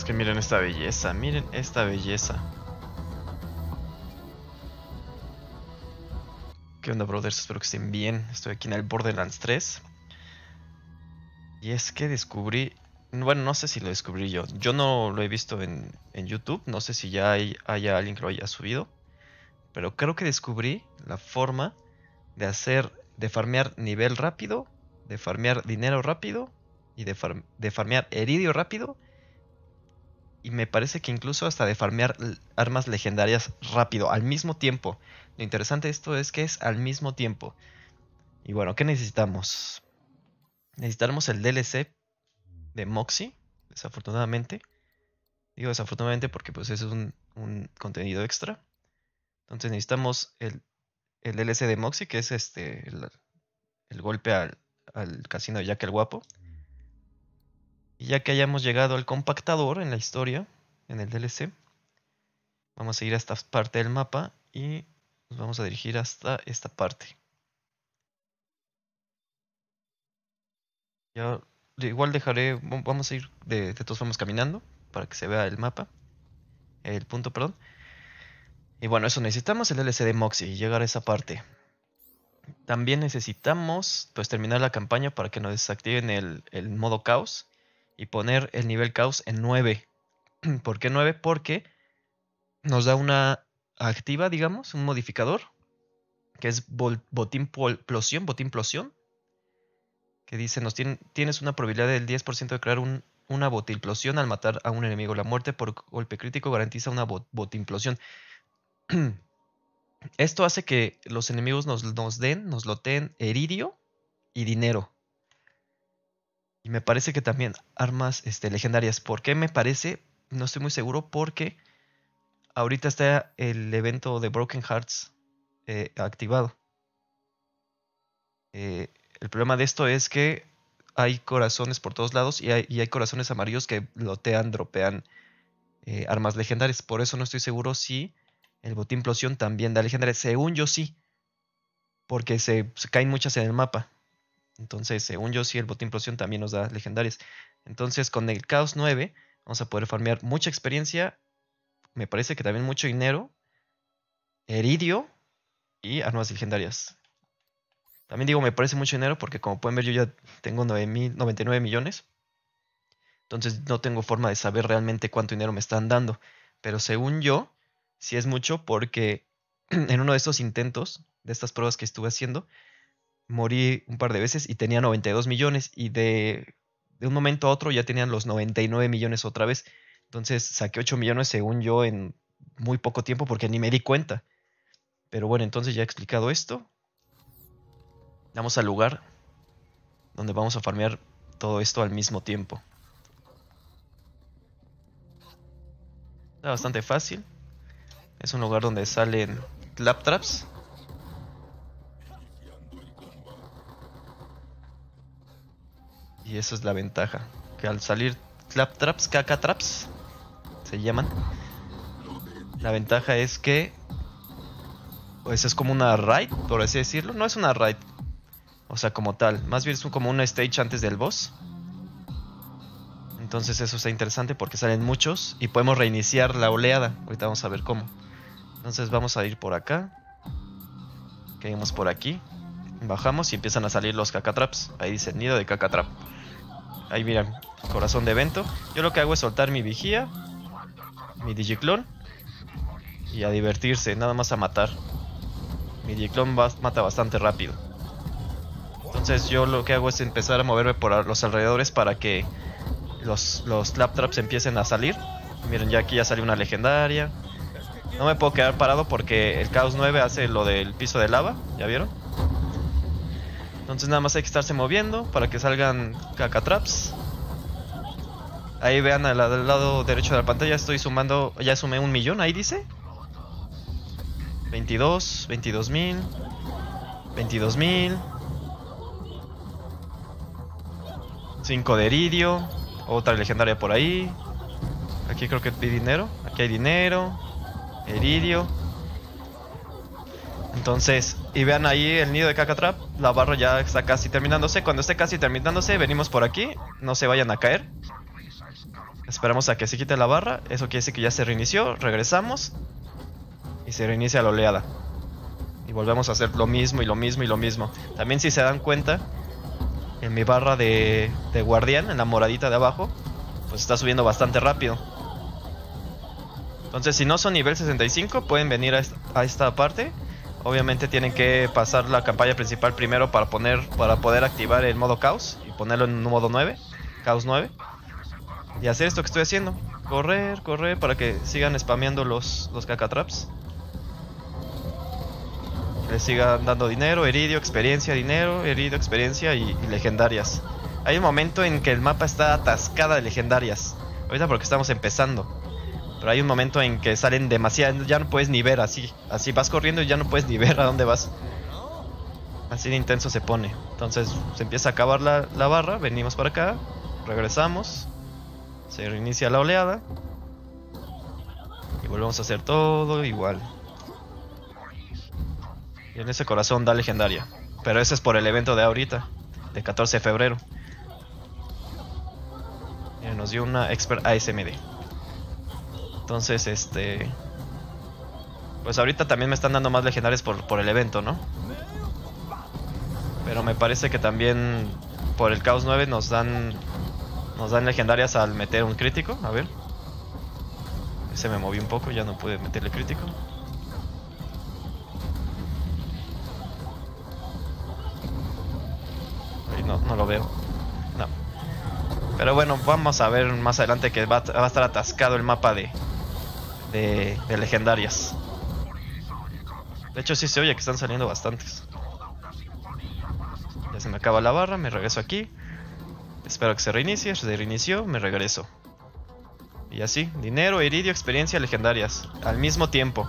Es que miren esta belleza, miren esta belleza. ¿Qué onda, brothers? Espero que estén bien. Estoy aquí en el Borderlands 3. Y es que descubrí. Bueno, no sé si lo descubrí yo. Yo no lo he visto en, en YouTube. No sé si ya hay, haya alguien que lo haya subido. Pero creo que descubrí la forma de hacer. De farmear nivel rápido. De farmear dinero rápido. Y de, far- de farmear heridio rápido. Y me parece que incluso hasta de farmear armas legendarias rápido. Al mismo tiempo. Lo interesante de esto es que es al mismo tiempo. Y bueno, ¿qué necesitamos? Necesitamos el DLC de Moxie, desafortunadamente. Digo desafortunadamente porque pues eso es un, un contenido extra. Entonces necesitamos el, el DLC de Moxie, que es este el, el golpe al, al casino de Jack el Guapo. Y ya que hayamos llegado al compactador en la historia, en el DLC, vamos a ir a esta parte del mapa y nos vamos a dirigir hasta esta parte. Ya, igual dejaré, va- vamos a ir de, todas formas caminando para que se vea el mapa, el punto, perdón. Y bueno, eso necesitamos el DLC de Moxie y llegar a esa parte. También necesitamos pues terminar la campaña para que nos desactiven el, el modo caos y poner el nivel caos en 9. ¿Por qué 9? Porque nos da una activa, digamos, un modificador que es botín plosión, que dice, nos tien- tienes una probabilidad del 10% de crear un- una botimplosión al matar a un enemigo. La muerte por golpe crítico garantiza una bot- botimplosión. Esto hace que los enemigos nos, nos den, nos loteen heridio y dinero. Y me parece que también armas este, legendarias. ¿Por qué me parece? No estoy muy seguro porque ahorita está el evento de Broken Hearts eh, activado. Eh, el problema de esto es que hay corazones por todos lados y hay, corazones amarillos que lotean, dropean eh, armas legendarias. Por eso no estoy seguro si el botín implosión también da legendarias. Según yo sí. Porque se caen muchas en el mapa. Entonces, según yo sí, el botín implosión también nos da legendarias. Entonces, con el Caos 9 vamos a poder farmear mucha experiencia. Me parece que también mucho dinero. Heridio y armas legendarias. También digo, me parece mucho dinero porque como pueden ver yo ya tengo 9 mil- 99 millones. Entonces no tengo forma de saber realmente cuánto dinero me están dando. Pero según yo, sí es mucho porque en uno de estos intentos, de estas pruebas que estuve haciendo, morí un par de veces y tenía 92 millones y de, un momento a otro ya tenían los 99 millones otra vez. Entonces saqué 8 millones según yo en muy poco tiempo porque ni me di cuenta. Pero bueno, entonces ya he explicado esto. Vamos al lugar donde vamos a farmear todo esto al mismo tiempo. Está bastante fácil. Es un lugar donde salen claptraps. Y esa es la ventaja. Que al salir claptraps, cacatraps, se llaman. La ventaja es que pues es como una raid, por así decirlo. No es una raid, o sea, como tal. Más bien es como una stage antes del boss. Entonces eso está interesante porque salen muchos y podemos reiniciar la oleada. Ahorita vamos a ver cómo. Entonces vamos a ir por acá. Caímos por aquí. Bajamos y empiezan a salir los cacatraps. Ahí dice nido de cacatrap. Ahí miran, corazón de evento. Yo lo que hago es soltar mi vigía, mi digiclon y a divertirse, nada más a matar. Mi digiclon va- mata bastante rápido. Entonces yo lo que hago es empezar a moverme por los alrededores para que los, los claptraps empiecen a salir. Miren, ya aquí ya salió una legendaria. No me puedo quedar parado porque el Caos 9 hace lo del piso de lava, ¿ya vieron? Entonces nada más hay que estarse moviendo para que salgan cacatraps. Ahí vean al, lado derecho de la pantalla estoy sumando, ya sumé un millón, ahí dice. 22, 22 mil, 22 mil. 5 de iridio, otra legendaria por ahí. Aquí creo que hay dinero, aquí hay dinero, iridio. Entonces, y vean ahí el nido de cacatrap, la barra ya está casi terminándose. Cuando esté casi terminándose, venimos por aquí, no se vayan a caer. Esperamos a que se quite la barra. Eso quiere decir que ya se reinició. Regresamos. Y se reinicia la oleada. Y volvemos a hacer lo mismo y lo mismo y lo mismo. También si se dan cuenta, en mi barra de, de guardián, en la moradita de abajo, pues está subiendo bastante rápido. Entonces si no son nivel 65 pueden venir a esta, parte. Obviamente tienen que pasar la campaña principal primero para poner para poder activar el modo caos y ponerlo en modo 9, caos 9. Y hacer esto que estoy haciendo. Correr, correr para que sigan spameando los, los cacatraps. Les sigan dando dinero, heridio, experiencia, dinero, herido, experiencia y, y legendarias. Hay un momento en que el mapa está atascada de legendarias. Ahorita porque estamos empezando. Pero hay un momento en que salen demasiadas, ya no puedes ni ver así. Así vas corriendo y ya no puedes ni ver a dónde vas. Así de intenso se pone. Entonces se empieza a acabar la, la barra, venimos para acá, regresamos, se reinicia la oleada. Y volvemos a hacer todo igual. Y en ese corazón da legendaria. Pero ese es por el evento de ahorita, de 14 de febrero. Y nos dio una Expert ASMD. Entonces, este... Pues ahorita también me están dando más legendarios por, por el evento, ¿no? Pero me parece que también por el Caos 9 nos dan nos dan legendarias al meter un crítico. A ver. Se me movió un poco, ya no pude meterle crítico. Ahí no, no lo veo. No. Pero bueno, vamos a ver más adelante que va a estar atascado el mapa de, de, legendarias. De hecho, sí se oye que están saliendo bastantes. Ya se me acaba la barra, me regreso aquí. Espero que se reinicie, se reinició, me regreso. Y así, dinero, iridio, experiencia, legendarias. Al mismo tiempo.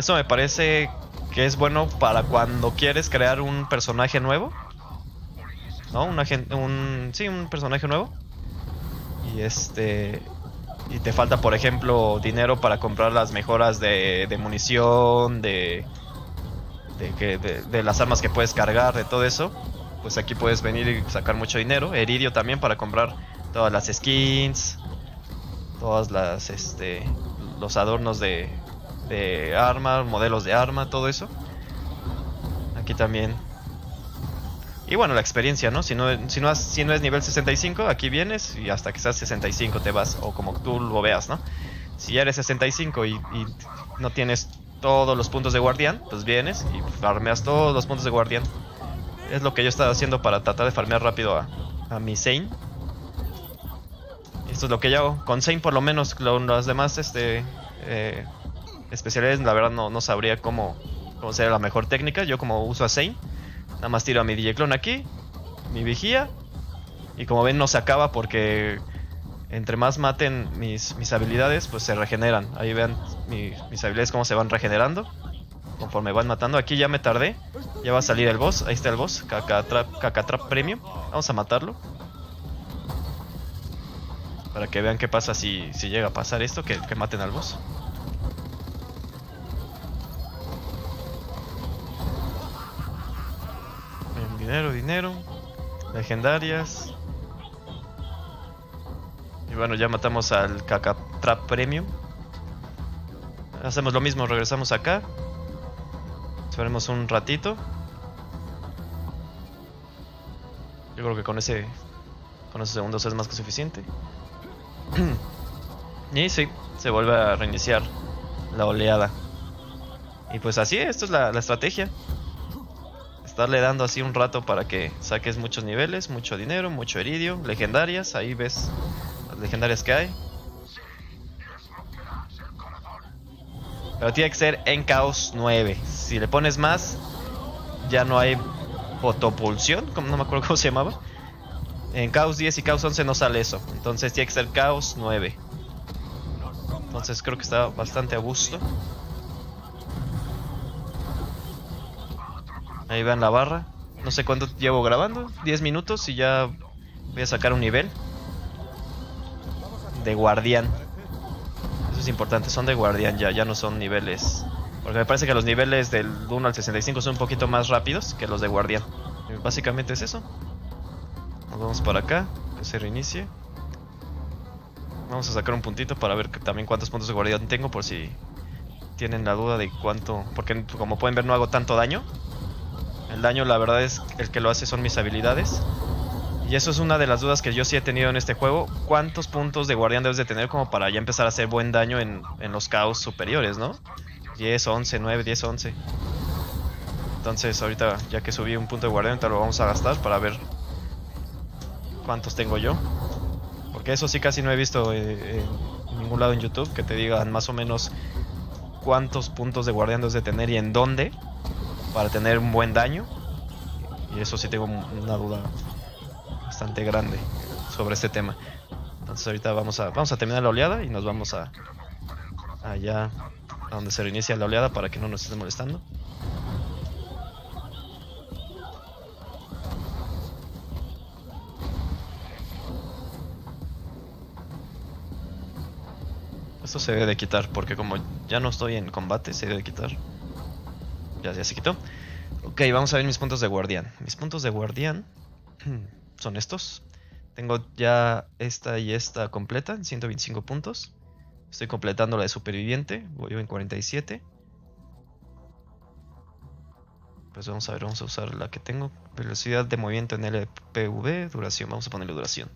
Eso me parece que es bueno para cuando quieres crear un personaje nuevo. ¿No? Un, un, sí, un personaje nuevo. Y este... Y te falta, por ejemplo, dinero para comprar las mejoras de, de munición, de, de, de, las armas que puedes cargar, de todo eso. Pues aquí puedes venir y sacar mucho dinero. Heridio también para comprar todas las skins, todas las, este, los adornos de, de arma, modelos de arma, todo eso. Aquí también y bueno, la experiencia, ¿no? Si no, si no, es nivel 65, aquí vienes y hasta que seas 65 te vas, o como tú lo veas, ¿no? Si ya eres 65 y, no tienes todos los puntos de guardián, pues vienes y farmeas todos los puntos de guardián. Es lo que yo estaba haciendo para tratar de farmear rápido a, a mi Zane. Esto es lo que yo hago. Con Zane por lo menos, con las demás este, eh, especialidades, la verdad no, no sabría cómo, cómo sería la mejor técnica. Yo como uso a Zane Nada más tiro a mi DJ aquí, mi vigía. Y como ven no se acaba porque entre más maten mis, mis habilidades, pues se regeneran. Ahí vean mis habilidades cómo se van regenerando. Conforme van matando. Aquí ya me tardé. Ya va a salir el boss. Ahí está el boss. Cacatrap, Premium. Vamos a matarlo. Para que vean qué pasa si, si llega a pasar esto. Que, que maten al boss. Dinero, dinero. Legendarias. Y bueno, ya matamos al Cacatrap Premium. Hacemos lo mismo, regresamos acá. Esperemos un ratito. Yo creo que con ese con esos segundos es más que suficiente. y sí, se vuelve a reiniciar la oleada. Y pues así, esto es la, la estrategia estarle dando así un rato para que saques muchos niveles, mucho dinero, mucho heridio, legendarias, ahí ves las legendarias que hay. Pero tiene que ser en Caos 9. Si le pones más, ya no hay fotopulsión, como no me acuerdo cómo se llamaba. En Caos 10 y Caos 11 no sale eso. Entonces tiene que ser Caos 9. Entonces creo que está bastante a gusto. Ahí vean la barra. No sé cuánto llevo grabando. 10 minutos y ya voy a sacar un nivel. De guardián. Eso es importante. Son de guardián ya. Ya no son niveles Porque me parece que los niveles del 1 al 65 son un poquito más rápidos que los de guardián. básicamente es eso. Nos vamos para acá, que se reinicie. Vamos a sacar un puntito para ver también cuántos puntos de guardián tengo por si tienen la duda de cuánto... Porque como pueden ver no hago tanto daño. El daño la verdad es el que lo hace son mis habilidades. Y eso es una de las dudas que yo sí he tenido en este juego. ¿Cuántos puntos de guardián debes de tener como para ya empezar a hacer buen daño en, en los caos superiores, no? 10, 11, 9, 10, 11. Entonces ahorita ya que subí un punto de guardián, lo vamos a gastar para ver cuántos tengo yo. Porque eso sí casi no he visto eh, en ningún lado en YouTube que te digan más o menos cuántos puntos de guardián debes de tener y en dónde para tener un buen daño. Y eso sí tengo una duda bastante grande sobre este tema. Entonces ahorita vamos a, vamos a terminar la oleada y nos vamos a allá a donde se reinicia la oleada para que no nos esté molestando. Esto se debe de quitar porque como ya no estoy en combate se debe de quitar. Ya, ya se quitó. Ok, vamos a ver mis puntos de guardián. Mis puntos de guardián son estos. Tengo ya esta y esta completa en 125 puntos. Estoy completando la de superviviente. Voy en 47. Pues vamos a ver, vamos a usar la que tengo. Velocidad de movimiento en LPV, duración, vamos a ponerle duración.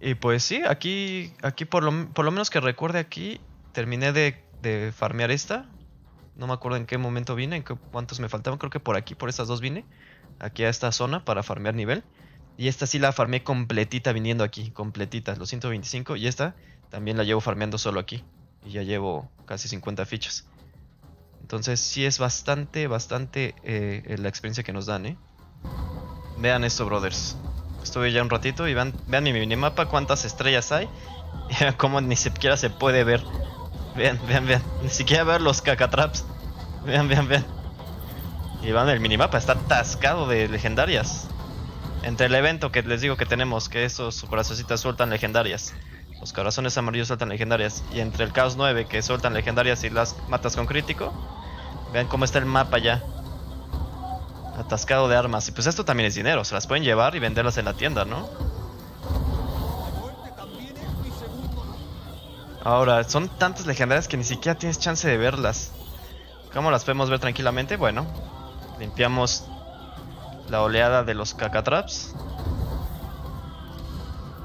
Y pues sí, aquí, aquí por, lo, por lo menos que recuerde aquí, terminé de, de, farmear esta. No me acuerdo en qué momento vine, en qué, cuántos me faltaban, creo que por aquí, por estas dos vine. Aquí a esta zona para farmear nivel. Y esta sí la farmé completita viniendo aquí, completita, los 125. Y esta también la llevo farmeando solo aquí. Y ya llevo casi 50 fichas. Entonces sí es bastante, bastante eh, la experiencia que nos dan, ¿eh? Vean esto, brothers. Estuve ya un ratito y vean, vean mi minimapa, cuántas estrellas hay. Y cómo ni siquiera se puede ver. Vean, vean, vean. Ni siquiera ver los cacatraps. Vean, vean, vean. Y van, el minimapa está atascado de legendarias. Entre el evento que les digo que tenemos, que esos corazoncitos sueltan legendarias. Los corazones amarillos sueltan legendarias. Y entre el caos 9 que sueltan legendarias y las matas con crítico. Vean cómo está el mapa ya. Atascado de armas. Y pues esto también es dinero. Se las pueden llevar y venderlas en la tienda, ¿no? Ahora, son tantas legendarias que ni siquiera tienes chance de verlas. ¿Cómo las podemos ver tranquilamente? Bueno, limpiamos la oleada de los cacatraps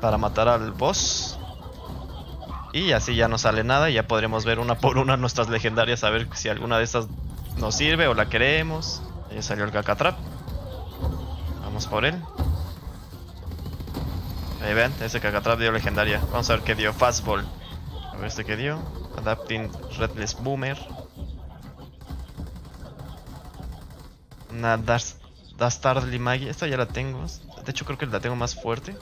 para matar al boss. Y así ya no sale nada y ya podremos ver una por una nuestras legendarias a ver si alguna de estas nos sirve o la queremos. Ya salió el cacatrap. Vamos por él. Ahí ven, ese cacatrap dio legendaria. Vamos a ver qué dio. Fastball. A ver este que dio. Adapting Redless Boomer. Una Dastardly Magie. Esta ya la tengo. De hecho, creo que la tengo más fuerte.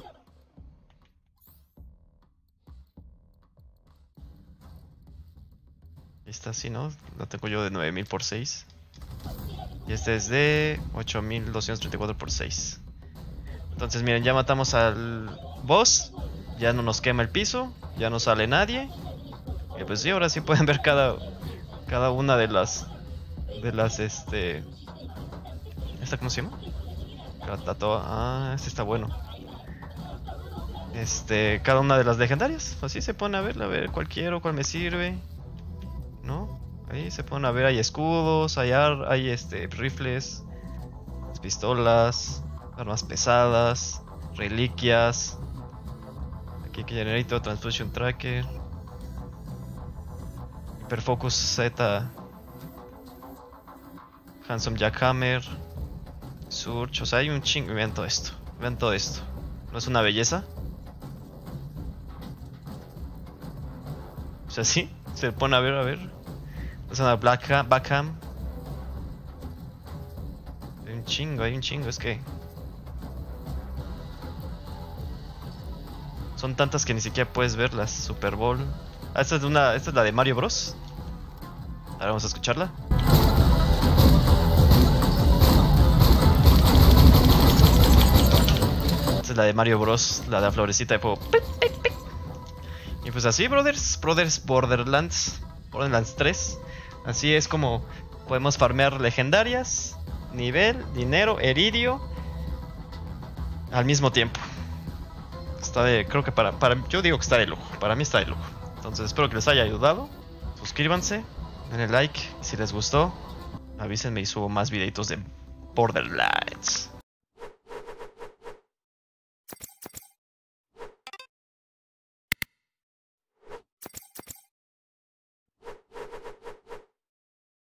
Esta sí, ¿no? La tengo yo de 9000 por 6. Y este es de 8234 por 6. Entonces, miren, ya matamos al boss. Ya no nos quema el piso. Ya no sale nadie. Y pues sí, ahora sí pueden ver cada, cada una de las. De las, este. ¿Esta cómo se llama? Ah, este está bueno. Este, cada una de las legendarias. Así se pone a ver, a ver cuál quiero, cuál me sirve. ¿No? Ahí se pone a ver, hay escudos, hay, hay este, rifles, pistolas, armas pesadas, reliquias. Que Generator, Transfusion Tracker. Hyperfocus Z. Handsome Jackhammer. Surge, o sea, hay un chingo. Vean todo esto. Vean todo esto. ¿No es una belleza? O sea, sí. Se pone a ver, a ver. Es una Black Backham. Hay un chingo, hay un chingo. Es que. Son tantas que ni siquiera puedes verlas. Super Bowl. Ah, esta es, una, esta es la de Mario Bros. Ahora vamos a escucharla. la de Mario Bros, la de la florecita de. Y pues así, brothers, brothers Borderlands. Borderlands 3. Así es como podemos farmear legendarias, nivel, dinero, heridio al mismo tiempo. Está de, creo que para, para, yo digo que está de lujo, para mí está de lujo. Entonces espero que les haya ayudado. Suscríbanse, denle like si les gustó. Avísenme y subo más videitos de Borderlands.